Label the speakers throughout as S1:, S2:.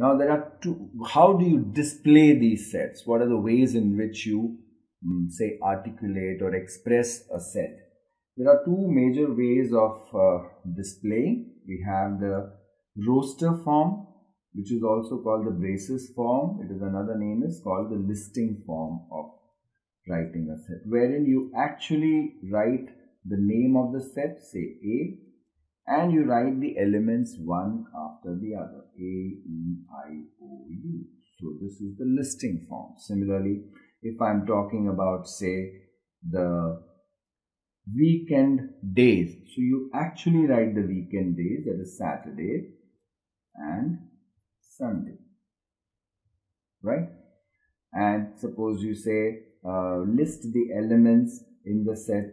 S1: Now there are two, how do you display these sets? What are the ways in which you um, say articulate or express a set? There are two major ways of uh, displaying. We have the roster form which is also called the braces form. It is another name is called the listing form of writing a set wherein you actually write the name of the set say A and you write the elements one after the other A, E, I, O, U. So this is the listing form. Similarly, if I'm talking about say the weekend days, so you actually write the weekend days that is Saturday and Sunday, right? And suppose you say uh, list the elements in the set,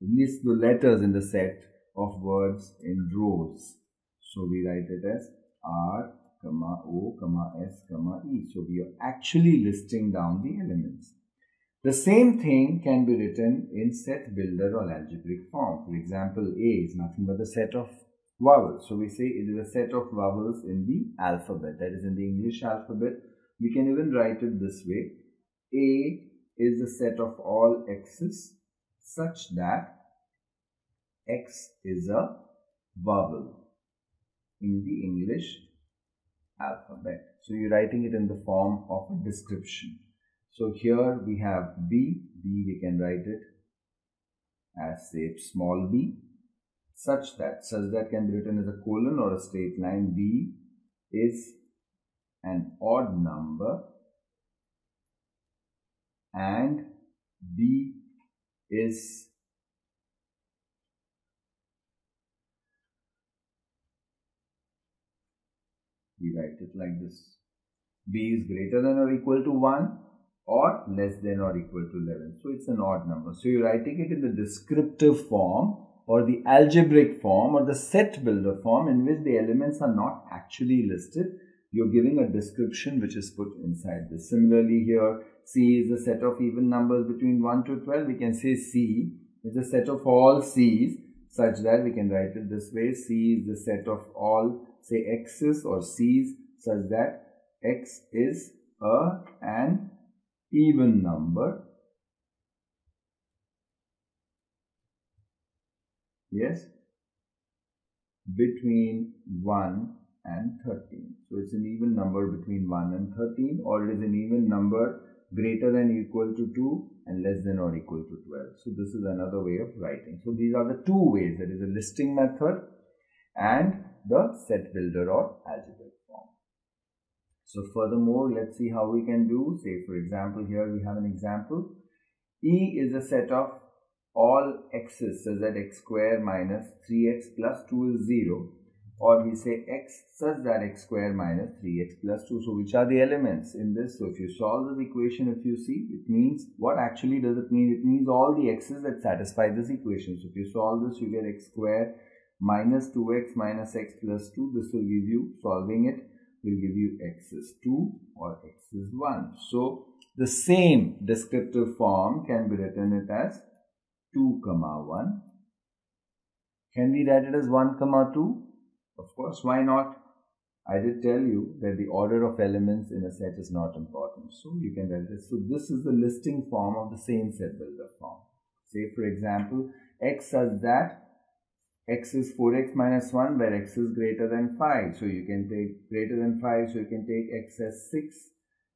S1: list the letters in the set of words in rose. So we write it as R, comma O, comma S, comma E. So we are actually listing down the elements. The same thing can be written in set builder or algebraic form. For example, A is nothing but the set of vowels. So we say it is a set of vowels in the alphabet, that is in the English alphabet. We can even write it this way. A is the set of all x's such that x is a vowel in the English alphabet. So you're writing it in the form of a description. So here we have B, B we can write it as say small b such that such that can be written as a colon or a straight line b is an odd number and b is we write it like this b is greater than or equal to 1 or less than or equal to 11 so it's an odd number so you're writing it in the descriptive form or the algebraic form or the set builder form in which the elements are not actually listed. You're giving a description which is put inside this. Similarly here, C is a set of even numbers between 1 to 12. We can say C is a set of all C's such that we can write it this way. C is the set of all say X's or C's such that X is a an even number. Yes? Between 1 and 13 so it's an even number between 1 and 13 or it is an even number greater than equal to 2 and less than or equal to 12 so this is another way of writing. So these are the two ways. There is a listing method and the set builder or algebraic form so furthermore let's see how we can do say for example here we have an example e is a set of all x's such that x square minus 3x plus 2 is 0 or we say x such that x square minus 3x plus 2. So which are the elements in this? So if you solve this equation, if you see, it means, what actually does it mean? It means all the x's that satisfy this equation. So if you solve this, you get x square minus 2x minus x plus 2. This will give you, solving it, will give you x is 2 or x is 1. So the same descriptive form can be written it as 2 comma 1 can we write it as 1 comma 2 of course why not I did tell you that the order of elements in a set is not important so you can write this so this is the listing form of the same set builder form say for example x such that x is 4x minus 1 where x is greater than 5 so you can take greater than 5 so you can take x as 6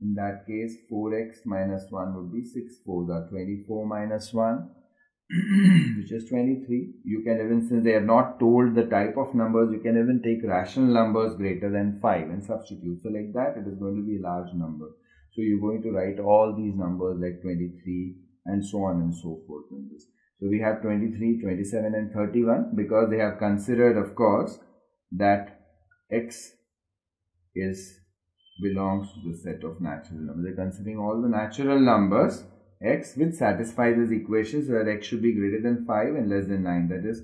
S1: in that case 4x minus 1 would be 6 4s are 24 minus 1 which is 23 you can even since they have not told the type of numbers you can even take rational numbers greater than 5 and substitute. So like that it is going to be a large number. So you're going to write all these numbers like 23 and so on and so forth in this so we have 23 27 and 31 because they have considered of course that x is belongs to the set of natural numbers. They're considering all the natural numbers. X which satisfy these equations where x should be greater than 5 and less than 9 that is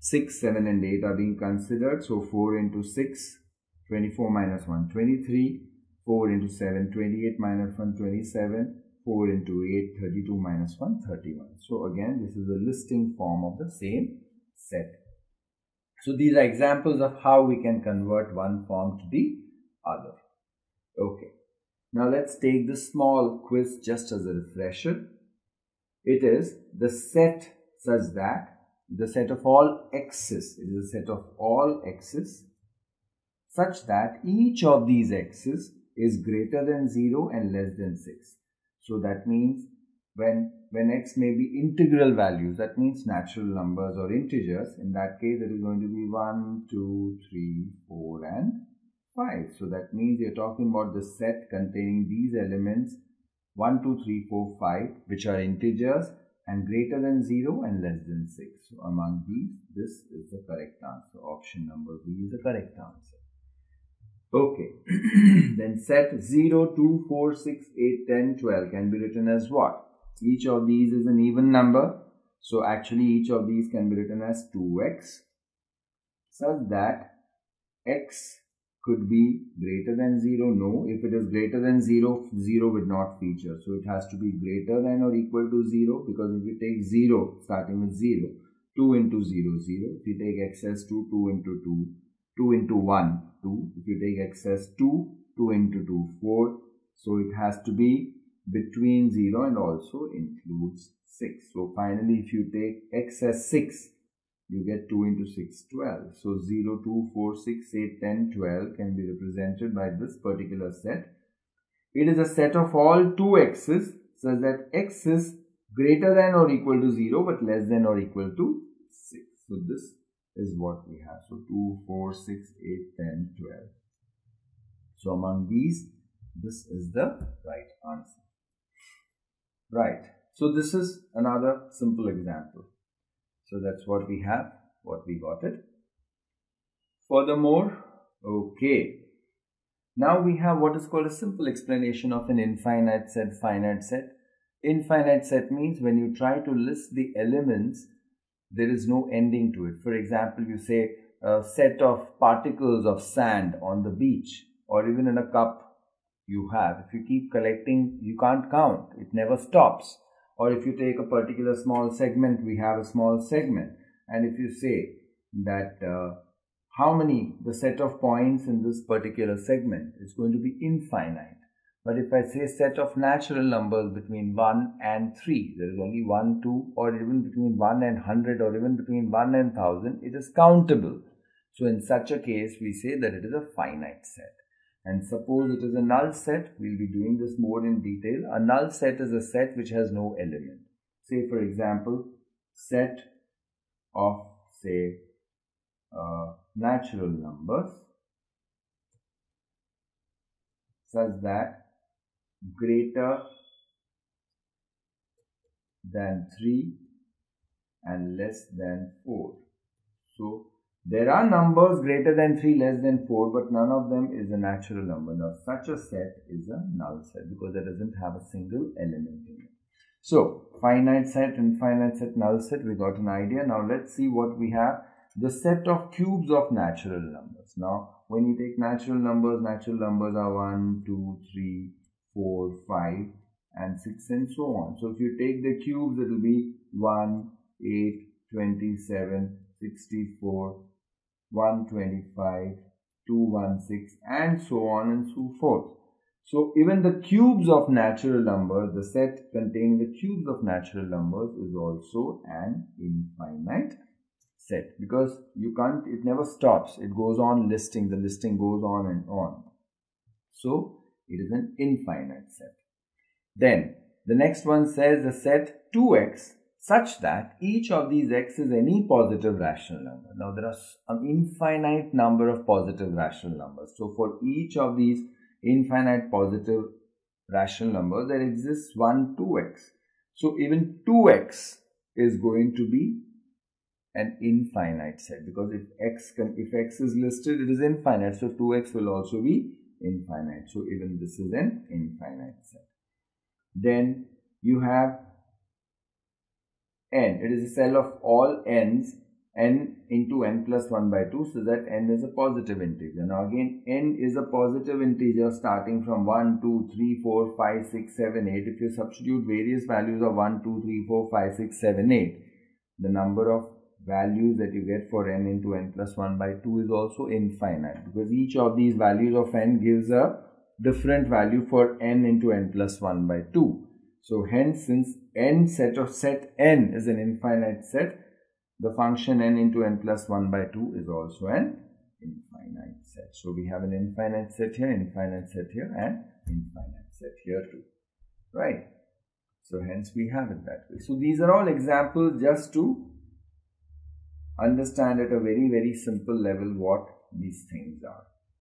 S1: 6 7 and 8 are being considered. So 4 into 6 24 minus 1 23 4 into 7 28 minus 1 27 4 into 8 32 minus 1 31 so again this is a listing form of the same set so these are examples of how we can convert one form to the other Okay. Now let's take the small quiz just as a refresher. It is the set such that the set of all x's, it is a set of all x's such that each of these x's is greater than 0 and less than 6. So that means when, when x may be integral values, that means natural numbers or integers, in that case it is going to be 1, 2, 3, 4 and 5. So that means you're talking about the set containing these elements 1, 2, 3, 4, 5 which are integers and greater than 0 and less than 6. So among these, this is the correct answer. Option number B is the correct answer. Okay, then set 0, 2, 4, 6, 8, 10, 12 can be written as what? Each of these is an even number. So actually each of these can be written as 2x such that x could be greater than 0. No, if it is greater than 0, 0 would not feature. So it has to be greater than or equal to 0 because if you take 0 starting with 0, 2 into 0, 0. If you take x as 2, 2 into 2, 2 into 1, 2. If you take x as 2, 2 into 2, 4. So it has to be between 0 and also includes 6. So finally, if you take x as 6, you get 2 into 6, 12. So 0, 2, 4, 6, 8, 10, 12 can be represented by this particular set. It is a set of all two x's such that x is greater than or equal to 0 but less than or equal to 6. So this is what we have. So 2, 4, 6, 8, 10, 12. So among these, this is the right answer. Right. So this is another simple example. So that's what we have, what we got it. Furthermore, okay. Now we have what is called a simple explanation of an infinite set, finite set. Infinite set means when you try to list the elements, there is no ending to it. For example, you say a set of particles of sand on the beach or even in a cup you have. If you keep collecting, you can't count. It never stops or if you take a particular small segment we have a small segment and if you say that uh, how many the set of points in this particular segment is going to be infinite but if I say set of natural numbers between 1 and 3, there is only 1, 2 or even between 1 and 100 or even between 1 and 1000, it is countable. So in such a case, we say that it is a finite set. And suppose it is a null set, we'll be doing this more in detail. A null set is a set which has no element. Say for example, set of say uh, natural numbers such that greater than 3 and less than 4. So there are numbers greater than 3, less than 4, but none of them is a natural number. Now, such a set is a null set because it doesn't have a single element in it. So, finite set, infinite set, null set, we got an idea. Now, let's see what we have. The set of cubes of natural numbers. Now, when you take natural numbers, natural numbers are 1, 2, 3, 4, 5, and 6, and so on. So, if you take the cubes, it will be 1, 8, 27, 64, 125, 216 and so on and so forth. So even the cubes of natural numbers, the set containing the cubes of natural numbers is also an infinite set because you can't, it never stops. It goes on listing, the listing goes on and on. So it is an infinite set. Then the next one says the set 2x such that each of these x is any positive rational number. Now there are an infinite number of positive rational numbers. So for each of these infinite positive rational numbers, there exists one 2x. So even 2x is going to be an infinite set because if x can, if x is listed, it is infinite. So 2x will also be infinite. So even this is an infinite set. Then you have n. It is a cell of all n's n into n plus 1 by 2 so that n is a positive integer. Now again n is a positive integer starting from 1, 2, 3, 4, 5, 6, 7, 8. If you substitute various values of 1, 2, 3, 4, 5, 6, 7, 8, the number of values that you get for n into n plus 1 by 2 is also infinite because each of these values of n gives a different value for n into n plus 1 by 2. So hence since n set of set n is an infinite set, the function n into n plus 1 by 2 is also an infinite set. So we have an infinite set here, infinite set here and infinite set here too. Right. So hence we have it that way. So these are all examples just to understand at a very very simple level what these things are.